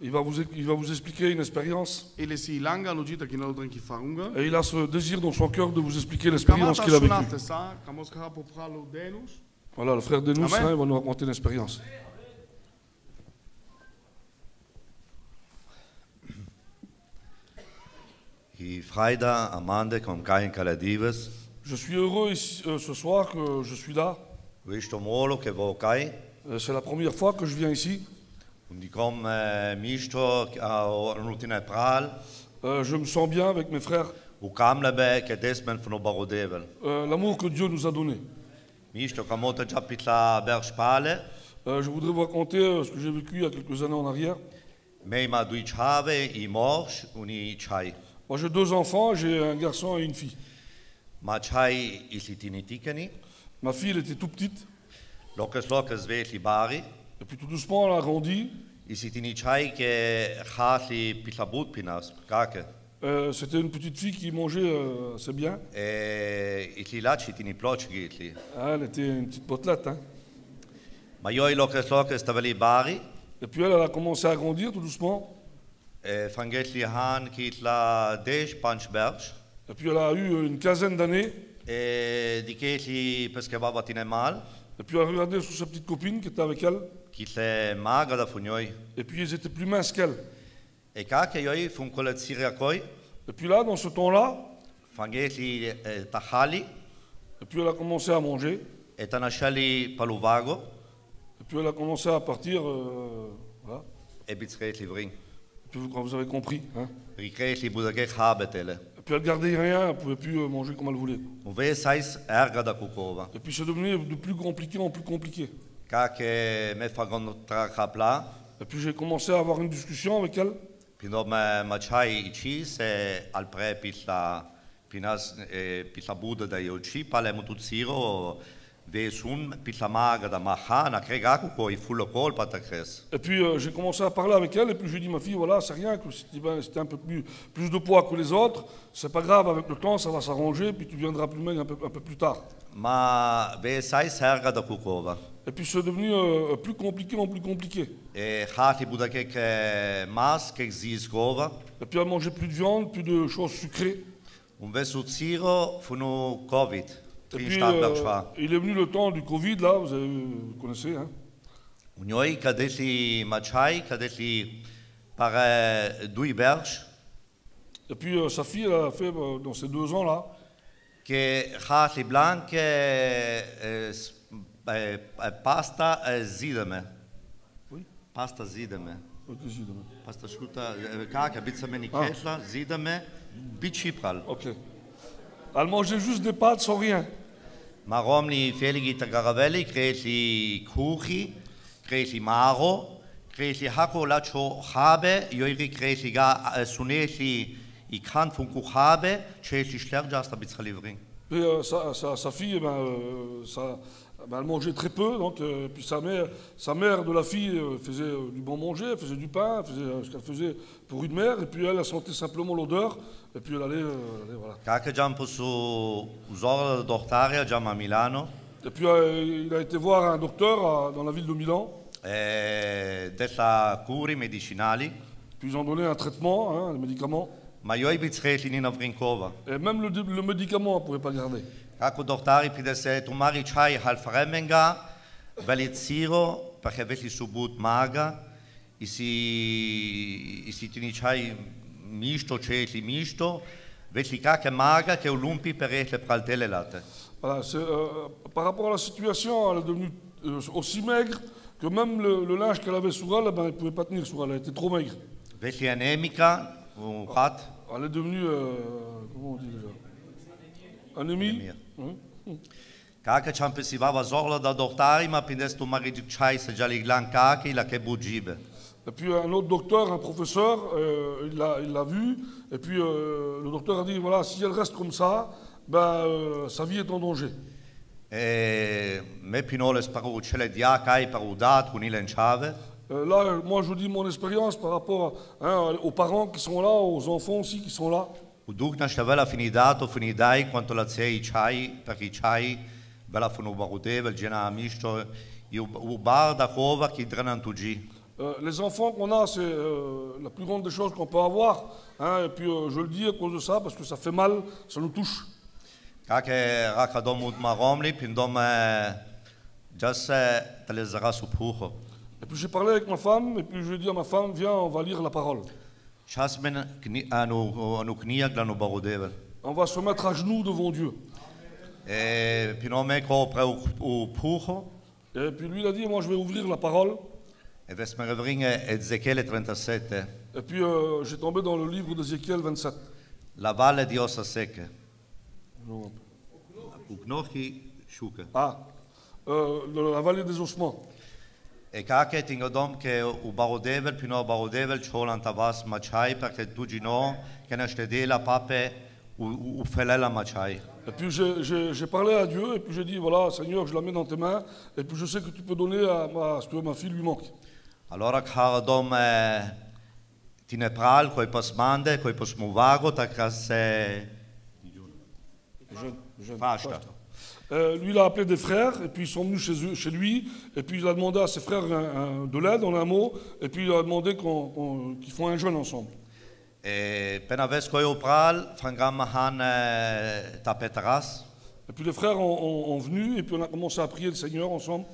Il va vous, il va vous expliquer une expérience. Et il a ce désir dans son cœur de vous expliquer l'expérience qu'il a vécue. Voilà, le frère Denous, Amen. hein, il va nous raconter une expérience. Je suis heureux ici, euh, ce soir que je suis là. Euh, C'est la première fois que je viens ici. Und uh, a rutina pral. Euh, je me sens bien avec mes frères. Euh, L'amour que Dieu nous a donné. Euh, je voudrais vous raconter euh, ce que j'ai vécu il y a quelques années en arrière. Moi j'ai deux enfants, j'ai un garçon et une fille. Ma fille elle était tout petite. Et puis tout doucement elle a grandi. I sitini chai che khali pitlabut pinas. Kake. Euh, C'était une petite fille qui mangeait euh, assez bien. E. Ah, Elle était une petite potelette. Hein. Et puis elle, elle a commencé à grandir tout doucement. E. Et puis elle a eu une quinzaine d'années. E. Et puis elle a regardé sur sa petite copine qui était avec elle. Da funyoi. Et puis ils étaient plus minces qu'elle. E kake yoi fun kolet siriakoi. Et puis là, dans ce temps-là, Fangetli e tahali. et puis elle a commencé à manger. E tanashali paluvago. Et puis elle a commencé à partir. euh, voilà. E vring. Et puis vous, quand vous avez compris. Hein. Habetele. Et puis elle gardait rien, elle ne pouvait plus euh, manger comme elle voulait. Et puis c'est devenu de plus compliqué en plus compliqué. Et puis j'ai commencé à avoir une discussion avec elle. Et puis euh, j'ai commencé à parler avec elle. Et puis j'ai dit, ma fille, voilà, c'est rien, que c'était ben, un peu plus, plus de poids que les autres. C'est pas grave, avec le temps, ça va s'arranger. Puis tu viendras plus maigre un peu, un peu plus tard. Ma ve sai serga da kukova. Et puis c'est devenu euh, plus compliqué en plus compliqué. E hati buda mas. Et puis elle mangeait plus de viande, plus de choses sucrées. Un funu covid. Et puis euh, il est venu le temps du Covid, là, vous, avez, vous connaissez. Hein. Berch. Et puis euh, sa fille, elle a fait, euh, dans ces deux ans-là, che hati blanche Eh, eh, pasta eh, zidame. Uj, pasta zidame. Od zidame. Pasta šuta, kaka, bit sam meni ketla, ah. zidame, bit čipral. Ok. Ali može juste de pâtes sans rien? Marom ni feligi tagaravelli, kretli kuhi, kretli maro, kretli hako lačo habe, jojri kretli ga sunetli i kan funku habe, četli šlerđa sta bit salivring. Ja, sa, sa, sa fille, ben, euh, sa, ben, elle mangeait très peu. Donc, euh, puis sa mère, sa mère de la fille euh, faisait euh, du bon manger, elle faisait du pain, elle faisait ce qu'elle faisait pour une mère. Et puis elle, elle sentait simplement l'odeur. Et puis elle allait, elle allait, voilà. A Milano, Et puis euh, il a été voir un docteur à- dans la ville de Milan. eh, della curi medicinali, Puis ils ont donné un traitement, hein, un médicament. ma Nina Vrinkova. Et même le, le médicament, on ne pouvait pas garder. Caco dortari pidese tu mari chai hal fremenga, veliziro, perché veti subut maga, isi, isi tini chai misto, cetli misto, veti caca maga che ulumpi per le praltele latte. Voilà, euh, par rapport à la situation, elle est devenue euh, aussi maigre que même le, le linge qu'elle avait sur elle, eh ben, elle ne pouvait pas tenir sur elle, elle était trop maigre. Veti anemica, un rat, Elle est devenue, euh, comment on dit déjà Anémie. Anémie. Caca ciampe si va zorla da dortari, ma pindes tu se glan. Et puis un autre docteur, un professeur, euh, il l'a il l'a vu. Et puis euh, le docteur a dit, voilà, si elle reste comme ça, ben, euh, sa vie est en danger. E là, moi, je vous dis mon expérience par rapport hein, aux parents qui sont là, aux enfants aussi qui sont là. Euh, les enfants qu'on a, c'est euh, la plus grande des choses qu'on peut avoir. hein, et puis euh, je le dis à cause de ça, parce que ça fait mal, ça nous touche. Jasse telezara supuho. Et puis j'ai parlé avec ma femme, et puis je lui ai dit à ma femme, viens, on va lire la parole. On va se mettre à genoux devant Dieu. Et puis lui, il a dit, moi je vais ouvrir la parole. vesme revringe Ezechiele 37, Et puis euh, j'ai tombé dans le livre d'Ézéchiel 27. la valle di ossa. Ah, euh, la vallée des ossements. E kake tingodom ke u barodevel pino barodevel cholan tabas machai perché tu gino che ne stedela pape u u felela machai. Et puis j'ai- parlé à Dieu, et puis j'ai dit, voilà, Seigneur, je la mets dans tes mains, et puis je sais que tu peux donner à, ma- à ce que ma fille lui manque. Allora karadom tine pral koi pas mande koi pas muvago ta kase Jeune, jeune. fasta. Euh, lui, il a appelé des frères, et puis ils sont venus chez, eux, chez lui, et puis il a demandé à ses frères un- un- de l'aide en un mot, et puis il a demandé qu'ils font un jeûne ensemble. Et puis les frères ont, ont- ont venu, et puis on a commencé à prier le Seigneur ensemble.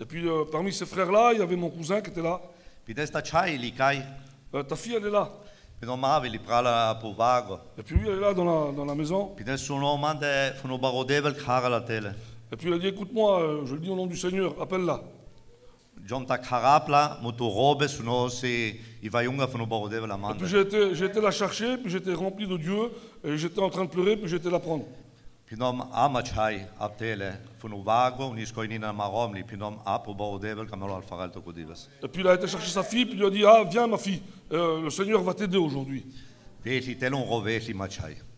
Et puis euh, parmi ces frères-là, il y avait mon cousin qui était là. Euh, ta fille, elle est là. Pral puvago. Et puis lui, elle est là dans la, dans la maison. Et puis il a dit, écoute-moi, euh, je le dis au nom du Seigneur, appelle-la. Et puis amande. j'ai été, j'ai été la chercher, puis j'étais rempli de Dieu, et j'étais en train de pleurer, puis j'étais la prendre. Pinom ama chai aptele funo vago unis koinina maromli pinom apo barodevel kamelo al faral to kudivas. Et puis il a été chercher sa fille, puis il lui a dit, ah, viens ma fille, euh, le Seigneur va t'aider aujourd'hui.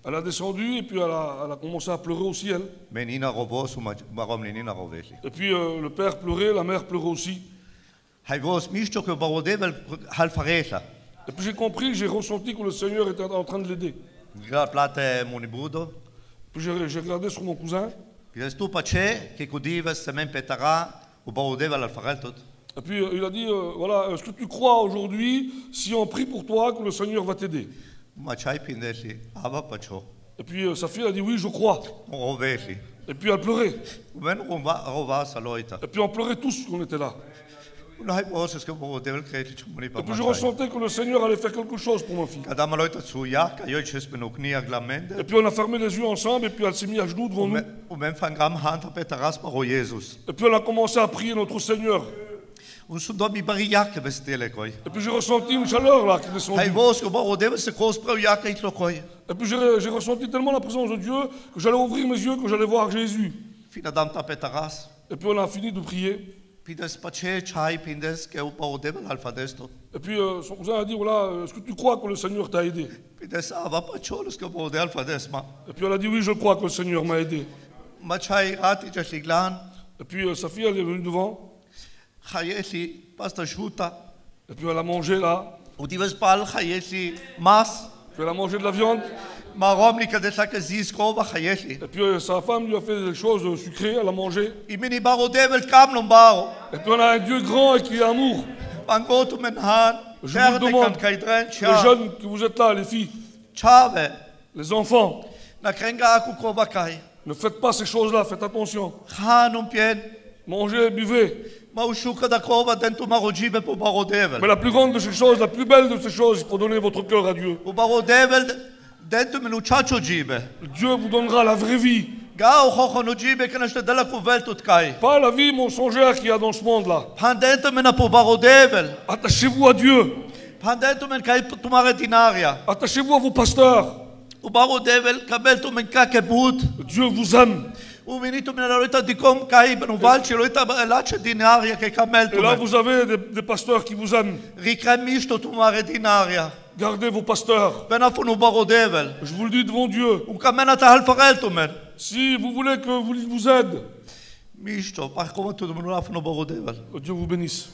Elle a descendu, et puis elle a, elle a commencé à pleurer aussi, elle. Et puis euh, le père pleurait, la mère pleurait aussi. Et puis j'ai compris, j'ai ressenti que le Seigneur était en train de l'aider. Puis j'ai regardé sur mon cousin, tu pace semen petara tot. et puis euh, il a dit, euh, voilà, est-ce que tu crois aujourd'hui, si on prie pour toi, que le Seigneur va t'aider? Pacho. Et puis euh, sa fille a dit, oui, je crois. Et puis elle pleurait. Et puis on pleurait tous qu'on était là. Unai voses ke barodevel kreti chumuni pa Et puis je ressentais que le Seigneur allait faire quelque chose pour ma fille. Et puis on a fermé les yeux ensemble, et puis elle s'est mise à genoux devant nous. Et puis on a commencé à prier notre Seigneur. Et puis j'ai ressenti une chaleur là qui koi. Et puis j'ai ressenti tellement la présence de Dieu que j'allais ouvrir mes yeux, que j'allais voir Jésus. Et puis on a fini de prier. Pindes alfadesto. Et puis euh, son cousin a dit, voilà, euh, est-ce que tu crois que le Seigneur t'a aidé? Ava alfadesma. Et puis elle a dit, oui, je crois que le Seigneur m'a aidé. Rati. Et puis euh, sa fille, elle est venue devant. Khayesi pasta shuta. Et puis elle a mangé là. Udivas pal khayesi mas. Puis elle a mangé de la viande. Et puis euh, sa femme lui a fait des choses sucrées, elle a mangé. Et puis on a un Dieu grand et qui est amour. Je vous demande, Les jeunes que vous êtes là, les filles, les enfants, ne faites pas ces choses-là, faites attention. Mangez, buvez. Mais la plus grande de ces choses, la plus belle de ces choses, il faut donner votre cœur à Dieu. Dieu vous donnera la vraie vie. Pas la vie mensongère qu'il y a dans ce monde-là. Attachez-vous à Dieu. Attachez-vous à vos pasteurs. Dieu vous aime. Et là, vous avez des, des pasteurs qui vous aiment. Gardez vos pasteurs. Je vous le dis devant Dieu. Si vous voulez que vous vous aide. Dieu vous bénisse.